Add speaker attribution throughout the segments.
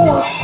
Speaker 1: Oh!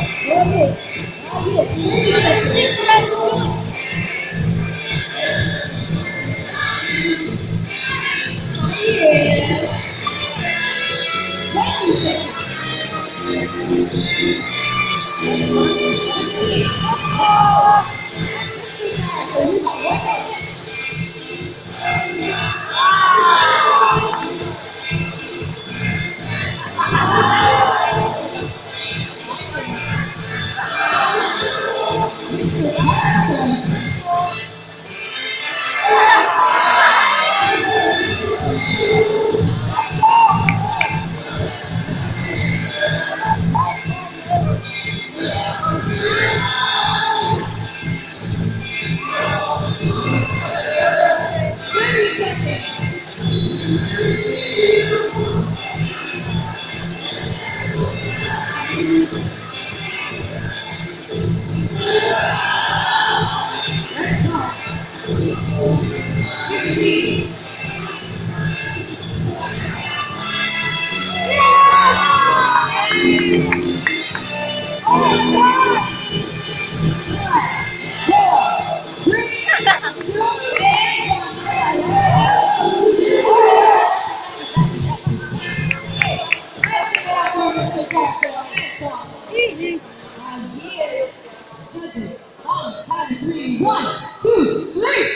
Speaker 1: Of three. One, two, three.